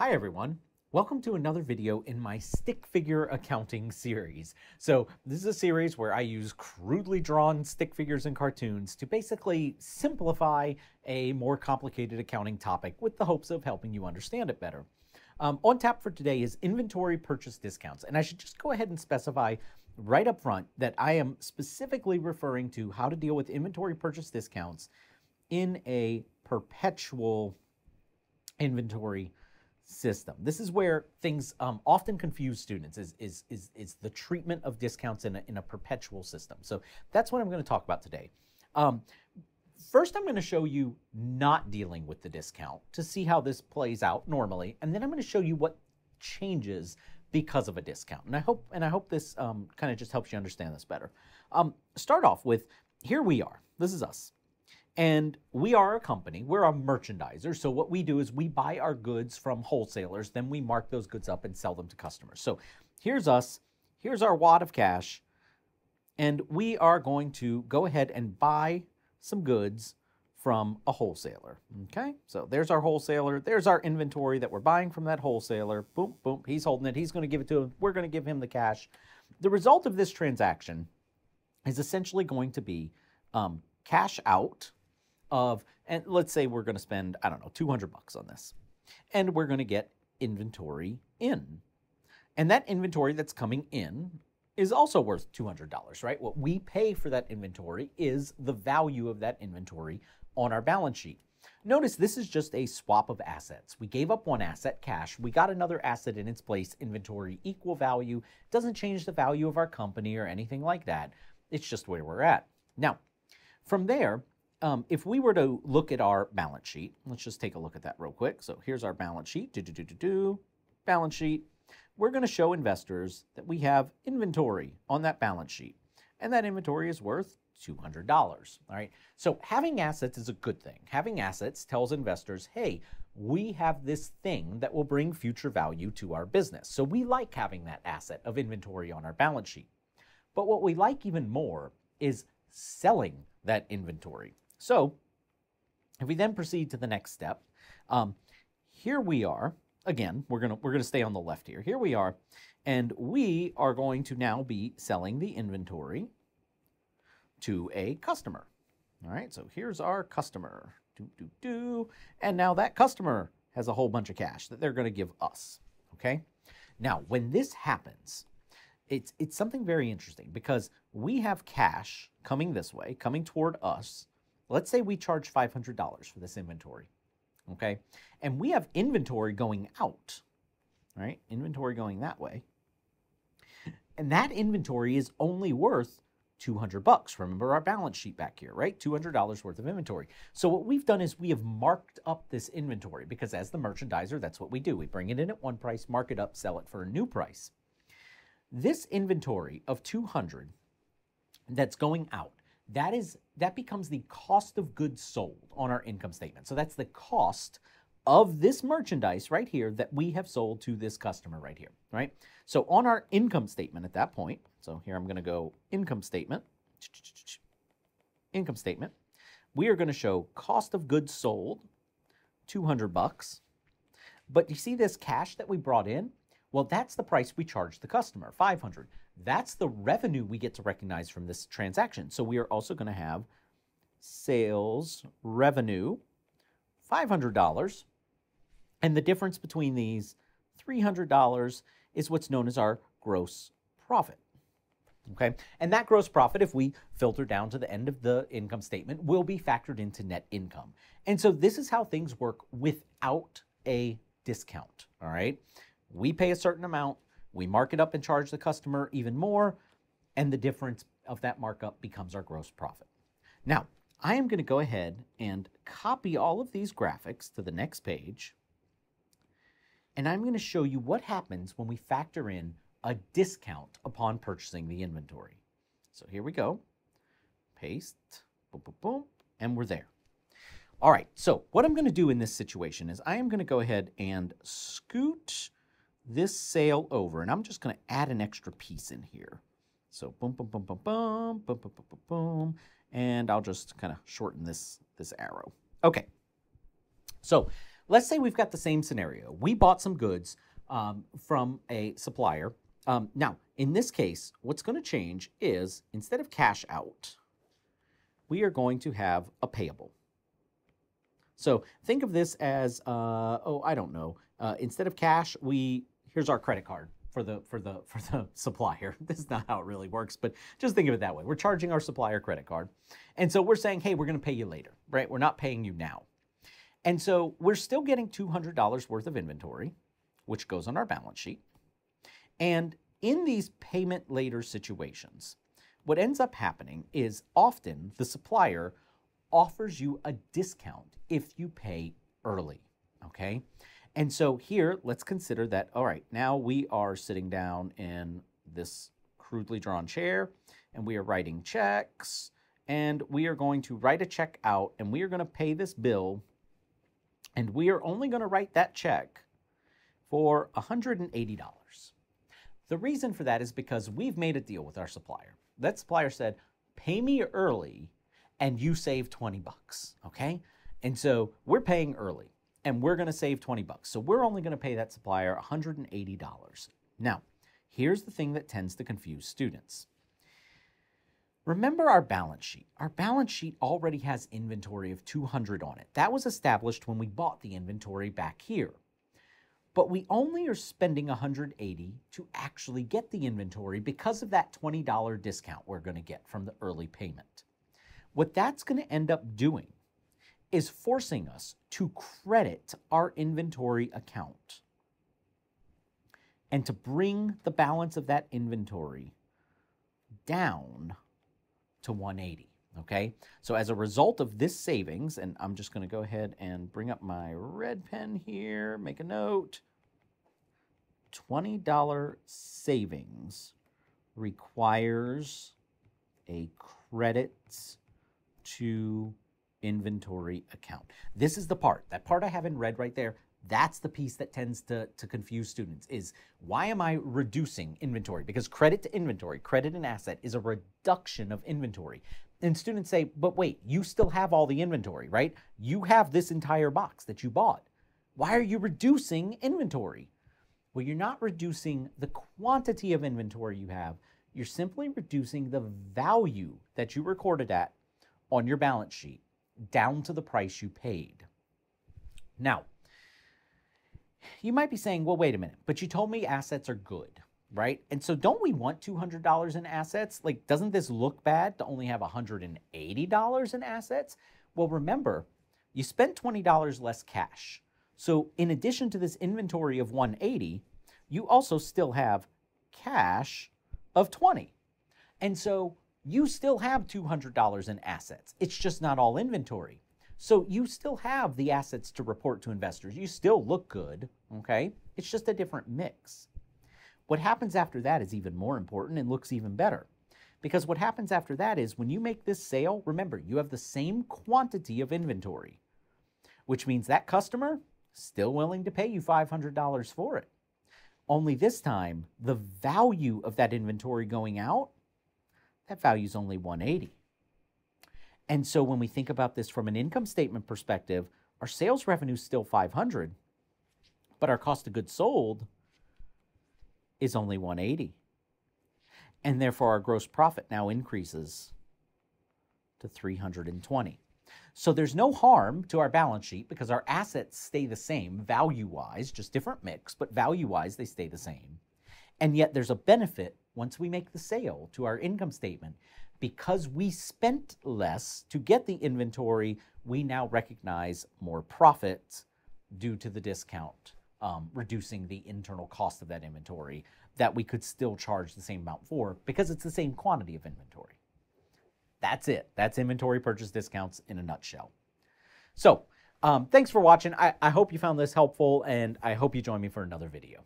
Hi everyone. Welcome to another video in my stick figure accounting series. So this is a series where I use crudely drawn stick figures and cartoons to basically simplify a more complicated accounting topic with the hopes of helping you understand it better. Um, on tap for today is inventory purchase discounts. And I should just go ahead and specify right up front that I am specifically referring to how to deal with inventory purchase discounts in a perpetual inventory system. This is where things um, often confuse students is, is, is, is the treatment of discounts in a, in a perpetual system. So that's what I'm going to talk about today. Um, first, I'm going to show you not dealing with the discount to see how this plays out normally. And then I'm going to show you what changes because of a discount. And I hope, and I hope this um, kind of just helps you understand this better. Um, start off with, here we are. This is us. And we are a company, we're a merchandiser. So what we do is we buy our goods from wholesalers, then we mark those goods up and sell them to customers. So here's us, here's our wad of cash, and we are going to go ahead and buy some goods from a wholesaler. Okay, so there's our wholesaler. There's our inventory that we're buying from that wholesaler. Boom, boom. He's holding it. He's going to give it to him. We're going to give him the cash. The result of this transaction is essentially going to be um, cash out of, and let's say we're going to spend, I don't know, 200 bucks on this. And we're going to get inventory in. And that inventory that's coming in is also worth $200, right? What we pay for that inventory is the value of that inventory on our balance sheet. Notice this is just a swap of assets. We gave up one asset, cash. We got another asset in its place, inventory, equal value. Doesn't change the value of our company or anything like that. It's just where we're at. Now, from there, um, if we were to look at our balance sheet, let's just take a look at that real quick. So here's our balance sheet, do, do, do, do, do, balance sheet. We're going to show investors that we have inventory on that balance sheet, and that inventory is worth $200. All right. So having assets is a good thing. Having assets tells investors, hey, we have this thing that will bring future value to our business. So we like having that asset of inventory on our balance sheet. But what we like even more is selling that inventory. So if we then proceed to the next step, um, here we are. Again, we're gonna we're gonna stay on the left here. Here we are, and we are going to now be selling the inventory to a customer. All right, so here's our customer. Do do do, and now that customer has a whole bunch of cash that they're going to give us. Okay, now when this happens, it's it's something very interesting because we have cash coming this way, coming toward us Let's say we charge $500 for this inventory, okay? And we have inventory going out, right? Inventory going that way. And that inventory is only worth 200 bucks. Remember our balance sheet back here, right? $200 worth of inventory. So what we've done is we have marked up this inventory because as the merchandiser, that's what we do. We bring it in at one price, mark it up, sell it for a new price. This inventory of 200 that's going out that is that becomes the cost of goods sold on our income statement. So that's the cost of this merchandise right here that we have sold to this customer right here, right? So on our income statement at that point, so here I'm going to go income statement, income statement, we are going to show cost of goods sold, 200 bucks. But you see this cash that we brought in? Well, that's the price we charged the customer, 500. That's the revenue we get to recognize from this transaction. So we are also going to have sales revenue, $500. And the difference between these $300 is what's known as our gross profit. Okay, and that gross profit, if we filter down to the end of the income statement, will be factored into net income. And so this is how things work without a discount. All right, we pay a certain amount, we mark it up and charge the customer even more, and the difference of that markup becomes our gross profit. Now, I am going to go ahead and copy all of these graphics to the next page, and I'm going to show you what happens when we factor in a discount upon purchasing the inventory. So here we go. Paste, boom, boom, boom, and we're there. All right, so what I'm going to do in this situation is I am going to go ahead and scoot this sale over, and I'm just going to add an extra piece in here. So boom, boom, boom, boom, boom, boom, boom, boom, boom, boom, and I'll just kind of shorten this, this arrow. Okay, so let's say we've got the same scenario. We bought some goods um, from a supplier. Um, now, in this case, what's going to change is instead of cash out, we are going to have a payable. So think of this as, uh, oh, I don't know. Uh, instead of cash, we here's our credit card for the for the for the supplier. This is not how it really works, but just think of it that way. We're charging our supplier credit card. And so we're saying, "Hey, we're going to pay you later." Right? We're not paying you now. And so we're still getting $200 worth of inventory, which goes on our balance sheet. And in these payment later situations, what ends up happening is often the supplier offers you a discount if you pay early, okay? And so here, let's consider that, all right, now we are sitting down in this crudely drawn chair and we are writing checks and we are going to write a check out and we are going to pay this bill and we are only going to write that check for $180. The reason for that is because we've made a deal with our supplier. That supplier said, pay me early and you save 20 bucks, okay? And so we're paying early and we're going to save 20 bucks. So we're only going to pay that supplier $180. Now, here's the thing that tends to confuse students. Remember our balance sheet. Our balance sheet already has inventory of 200 on it. That was established when we bought the inventory back here. But we only are spending 180 to actually get the inventory because of that $20 discount we're going to get from the early payment. What that's going to end up doing is forcing us to credit our inventory account and to bring the balance of that inventory down to 180. Okay, so as a result of this savings, and I'm just going to go ahead and bring up my red pen here, make a note. $20 savings requires a credit to inventory account. This is the part, that part I have in red right there, that's the piece that tends to, to confuse students is why am I reducing inventory? Because credit to inventory, credit and asset is a reduction of inventory. And students say, but wait, you still have all the inventory, right? You have this entire box that you bought. Why are you reducing inventory? Well, you're not reducing the quantity of inventory you have. You're simply reducing the value that you recorded at on your balance sheet down to the price you paid. Now, you might be saying, well, wait a minute, but you told me assets are good, right? And so don't we want $200 in assets? Like, doesn't this look bad to only have $180 in assets? Well, remember, you spent $20 less cash. So in addition to this inventory of 180, you also still have cash of 20. And so you still have $200 in assets. It's just not all inventory. So you still have the assets to report to investors. You still look good, okay? It's just a different mix. What happens after that is even more important and looks even better. Because what happens after that is when you make this sale, remember, you have the same quantity of inventory, which means that customer still willing to pay you $500 for it. Only this time, the value of that inventory going out that value is only 180. And so when we think about this from an income statement perspective, our sales revenue is still 500, but our cost of goods sold is only 180. And therefore our gross profit now increases to 320. So there's no harm to our balance sheet because our assets stay the same value-wise, just different mix, but value-wise they stay the same. And yet there's a benefit once we make the sale to our income statement. Because we spent less to get the inventory, we now recognize more profit due to the discount, um, reducing the internal cost of that inventory that we could still charge the same amount for because it's the same quantity of inventory. That's it. That's inventory purchase discounts in a nutshell. So, um, thanks for watching. I, I hope you found this helpful and I hope you join me for another video.